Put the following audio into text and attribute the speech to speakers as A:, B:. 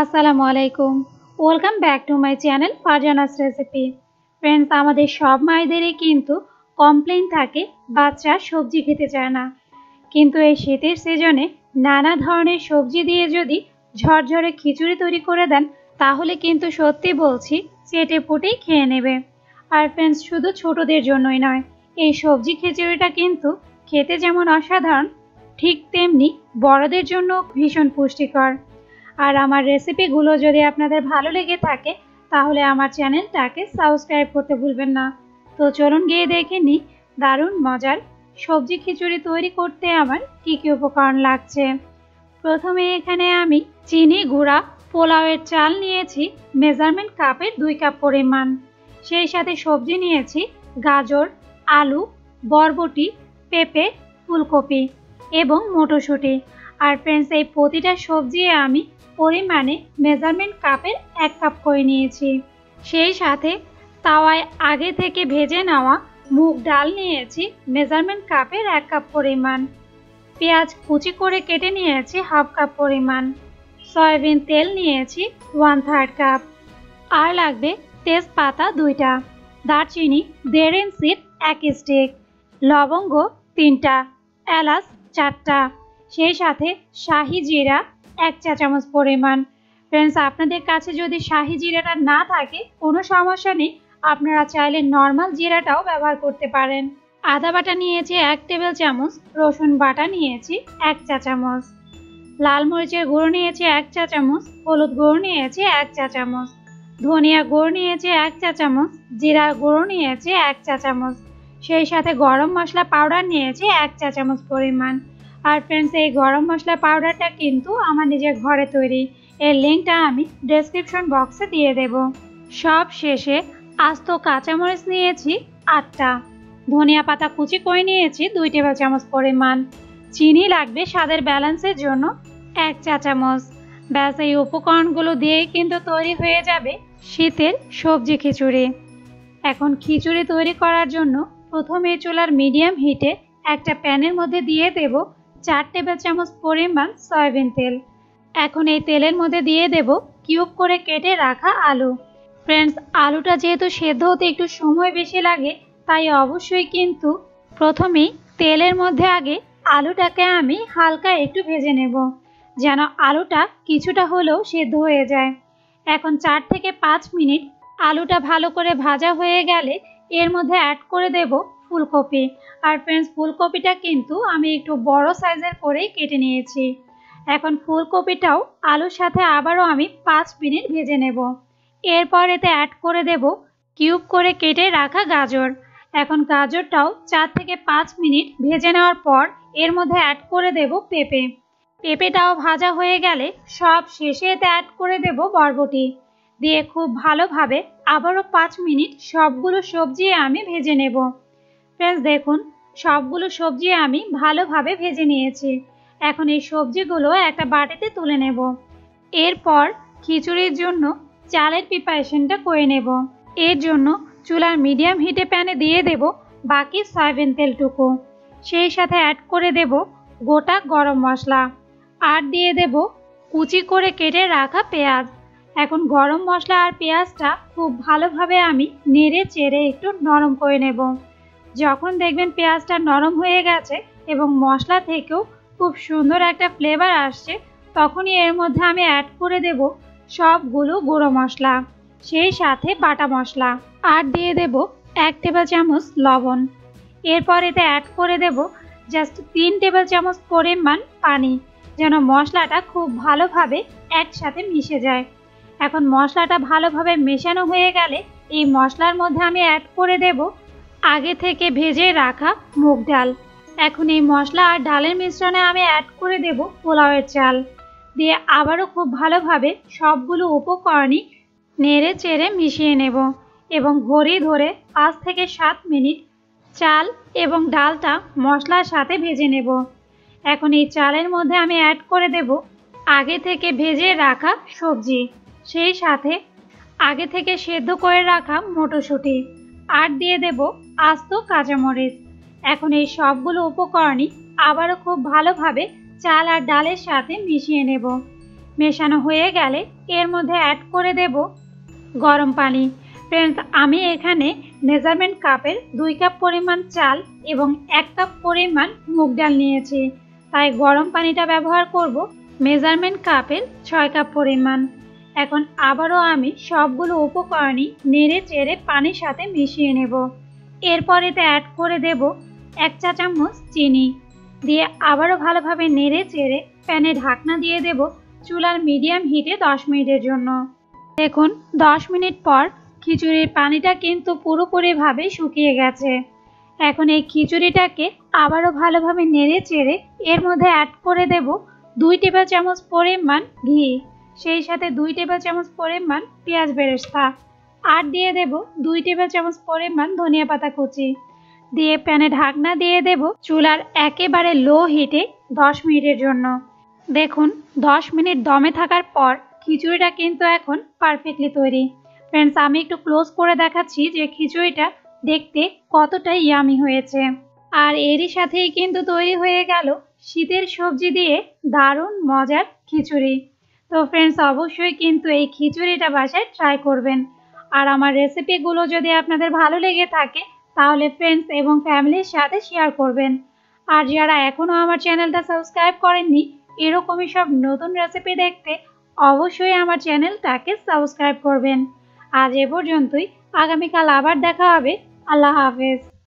A: আসসালামু আলাইকুম। Welcome back to my channel Farzana's recipe friends আমাদের সব মায়েদেরই কিন্তু কমপ্লেন থাকে, বাচ্চা সবজি খেতে চায় না। কিন্তু এই শীতের সিজনে নানা ধরনের সবজি দিয়ে যদি ঝরঝরে খিচুড়ি তৈরি করে দেন, তাহলে কিন্তু সত্যি বলছি, চেটে পুটেই খেয়ে নেবে। আর ফ্রেন্ডস শুধু ছোটদের জন্যই নয়, এই সবজি খিচুড়িটা কিন্তু খেতে যেমন অসাধারণ, ঠিক তেমনি বড়দের জন্য ভীষণ পুষ্টিকর। আর আমার রেসিপিগুলো যদি আপনাদের ভালো লেগে থাকে, তাহলে আমার চ্যানেলটাকে সাবস্ক্রাইব করতে ভুলবেন না। তো চলুন গিয়ে দেখে নিই দারুণ মজার সবজি খিচুড়ি তৈরি করতে আমার কী কী উপকরণ লাগছে। প্রথমে এখানে আমি চিনি গুঁড়া, পোলাওয়ের চাল নিয়েছি, মেজারমেন্ট কাপের দুই কাপ পরিমাণ। সেই সাথে সবজি নিয়েছি গাজর, আলু, বরবটি, পেঁপে, ফুলকপি। এবং মটরশুঁটি। আর ফ্রেন্ডস এই প্রতিটা সবজি আমি পরিমাণে মেজারমেন্ট কাপের এক কাপ করে নিয়েছি। সেই সাথে তাওয়ায় আগে থেকে ভেজে নেওয়া মুগ ডাল নিয়েছি মেজারমেন্ট কাপের এক কাপ পরিমাণ। পেঁয়াজ কুচি করে কেটে নিয়েছি হাফ কাপ পরিমাণ। সয়াবিন তেল নিয়েছি ওয়ান থার্ড কাপ আর লাগবে তেজপাতা দুইটা। দারচিনি দেড় ইঞ্চির এক স্টিক লবঙ্গ তিনটা। এলাচ চারটা। সেই সাথে শাহি জিরা এক চা চামচ পরিমাণ। ফ্রেন্ডস আপনাদের কাছে যদি শাহি জিরাটা না থাকে, কোনো সমস্যা নেই। আপনারা চাইলে নর্মাল জিরাটাও ব্যবহার করতে পারেন। আদা বাটা নিয়েছি এক টেবিল চামচ, রসুন বাটা নিয়েছি এক চা চামচ। লাল মরিচের গুঁড়ো নিয়েছি এক চা চামচ, হলুদ গুঁড়ো নিয়েছি এক চা চামচ। ধনিয়া গুঁড়ো নিয়েছি এক চা চামচ, জিরার গুঁড়ো নিয়েছি এক চা চামচ। সেই সাথে গরম মশলা পাউডার নিয়েছি এক চা চামচ পরিমাণ। আর ফ্রেন্ডস এই গরম মশলা পাউডারটা কিন্তু আমার নিজের ঘরে তৈরি। এর লিঙ্কটা আমি ডেসক্রিপশন বক্সে দিয়ে দেব। সব শেষে আস্ত কাঁচামরিচ নিয়েছি আটটা। ধনিয়া পাতা কুচি করে নিয়েছি দুই টেবিল চামচ পরিমাণ। চিনি লাগবে স্বাদের ব্যালেন্সের জন্য এক চা চামচ। ব্যাস, এই উপকরণগুলো দিয়েই কিন্তু তৈরি হয়ে যাবে শীতের সবজি খিচুড়ি। এখন খিচুড়ি তৈরি করার জন্য প্রথমে চুলার মিডিয়াম হিটে একটা প্যানের মধ্যে দিয়ে দেব চার টেবিল চামচ পরিমাণ সয়াবিন তেল। এখন এই তেলের মধ্যে দিয়ে দেব কিউব করে কেটে রাখা আলু। ফ্রেন্ডস, আলুটা যেহেতু সেদ্ধ হতে একটু সময় বেশি লাগে, তাই অবশ্যই কিন্তু প্রথমেই তেলের মধ্যে আগে আলুটাকে আমি হালকা একটু ভেজে নেব, যেন আলুটা কিছুটা হলেও সেদ্ধ হয়ে যায়। এখন চার থেকে পাঁচ মিনিট আলুটা ভালো করে ভাজা হয়ে গেলে এর মধ্যে অ্যাড করে দেব ফুলকপি। আর ফ্রেন্ডস ফুলকপিটা কিন্তু আমি একটু বড় সাইজের করেই কেটে নিয়েছি। এখন ফুলকপিটাও আলুর সাথে আবারও আমি পাঁচ মিনিট ভেজে নেব। এরপর এতে অ্যাড করে দেব কিউব করে কেটে রাখা গাজর। এখন গাজরটাও চার থেকে পাঁচ মিনিট ভেজে নেওয়ার পর এর মধ্যে অ্যাড করে দেব পেঁপে। পেঁপেটাও ভাজা হয়ে গেলে সব শেষে এতে অ্যাড করে দেব বরবটি। দিয়ে খুব ভালোভাবে আবারও পাঁচ মিনিট সবগুলো সবজি আমি ভেজে নেব। ফ্রেন্ডস, দেখুন, সবগুলো সবজি আমি ভালোভাবে ভেজে নিয়েছি। এখন এই সবজিগুলো একটা বাটিতে তুলে নেব। এরপর খিচুড়ির জন্য চালের প্রিপারেশনটা করে নেব। এর জন্য চুলার মিডিয়াম হিটে প্যানে দিয়ে দেব বাকি সয়াবিন তেলটুকু। সেই সাথে অ্যাড করে দেব গোটা গরম মশলা। আর দিয়ে দেব কুচি করে কেটে রাখা পেঁয়াজ। এখন গরম মশলা আর পেঁয়াজটা খুব ভালোভাবে আমি নেড়ে চেড়ে একটু নরম করে নেব। যখন দেখবেন পেঁয়াজটা নরম হয়ে গেছে এবং মশলা থেকেও খুব সুন্দর একটা ফ্লেভার আসছে, তখনই এর মধ্যে আমি অ্যাড করে দেব সবগুলো গুঁড়ো মশলা, সেই সাথে বাটা মশলা আর দিয়ে দেব এক টেবিল চামচ লবণ। এরপর এতে অ্যাড করে দেব জাস্ট তিন টেবিল চামচ পরিমাণ পানি, যেন মশলাটা খুব ভালোভাবে একসাথে মিশে যায়। এখন মশলাটা ভালোভাবে মেশানো হয়ে গেলে এই মশলার মধ্যে আমি অ্যাড করে দেব আগে থেকে ভেজে রাখা মুগ ডাল। এখন এই মশলা আর ডালের মিশ্রণে আমি অ্যাড করে দেব পোলাওয়ের চাল। দিয়ে আবারও খুব ভালোভাবে সবগুলো উপকরণই নেড়ে চেড়ে মিশিয়ে নেব এবং ঘড়ি ধরে পাঁচ থেকে সাত মিনিট চাল এবং ডালটা মশলার সাথে ভেজে নেব। এখন এই চালের মধ্যে আমি অ্যাড করে দেব আগে থেকে ভেজে রাখা সবজি। সেই সাথে আগে থেকে সেদ্ধ করে রাখা মটরশুঁটি আর দিয়ে দেব আস্ত কাঁচামরিচ। এখন এই সবগুলো উপকরণই আবারও খুব ভালোভাবে চাল আর ডালের সাথে মিশিয়ে নেব। মেশানো হয়ে গেলে এর মধ্যে অ্যাড করে দেব গরম পানি। ফ্রেন্ডস আমি এখানে মেজারমেন্ট কাপের দুই কাপ পরিমাণ চাল এবং এক কাপ পরিমাণ মুগ ডাল নিয়েছি। তাই গরম পানিটা ব্যবহার করব মেজারমেন্ট কাপের ছয় কাপ পরিমাণ। এখন আবারও আমি সবগুলো উপকরণই নেড়ে চেড়ে পানির সাথে মিশিয়ে নেব। এরপর এতে অ্যাড করে দেব এক চা চামচ চিনি। দিয়ে আবারও ভালোভাবে নেড়ে চেড়ে প্যানে ঢাকনা দিয়ে দেব চুলার মিডিয়াম হিটে দশ মিনিটের জন্য। দেখুন, দশ মিনিট পর খিচুড়ির পানিটা কিন্তু পুরোপুরিভাবে শুকিয়ে গেছে। এখন এই খিচুড়িটাকে আবারও ভালোভাবে নেড়ে চেড়ে এর মধ্যে অ্যাড করে দেব দুই টেবিল চামচ পরিমাণ ঘি। সেই সাথে দুই টেবিল চামচ পরিমাণ পেঁয়াজ বেরেস্তা। আর দিয়ে দেব দুই টেবিল চামচ পরিমাণ ধনিয়া পাতা কুচি। দিয়ে প্যানে ঢাকনা দিয়ে দেব চুলার একেবারে লো হিটে দশ মিনিটের জন্য। দেখুন, দশ মিনিট দমে থাকার পর খিচুড়িটা কিন্তু এখন পারফেক্টলি তৈরি। ফ্রেন্ডস আমি একটু ক্লোজ করে দেখাচ্ছি যে খিচুড়িটা দেখতে কতটা ইয়ামি হয়েছে। আর এরই সাথেই কিন্তু তৈরি হয়ে গেল শীতের সবজি দিয়ে দারুণ মজার খিচুড়ি। তো ফ্রেন্ডস অবশ্যই কিন্তু এই খিচুড়িটা বাসায় ট্রাই করবেন। আর আমার রেসিপিগুলো যদি আপনাদের ভালো লেগে থাকে, তাহলে ফ্রেন্ডস এবং ফ্যামিলির সাথে শেয়ার করবেন। আর যারা এখনও আমার চ্যানেলটা সাবস্ক্রাইব করেননি, এরকমই সব নতুন রেসিপি দেখতে অবশ্যই আমার চ্যানেলটাকে সাবস্ক্রাইব করবেন। আজ এ পর্যন্তই। আগামীকাল আবার দেখা হবে। আল্লাহ হাফেজ।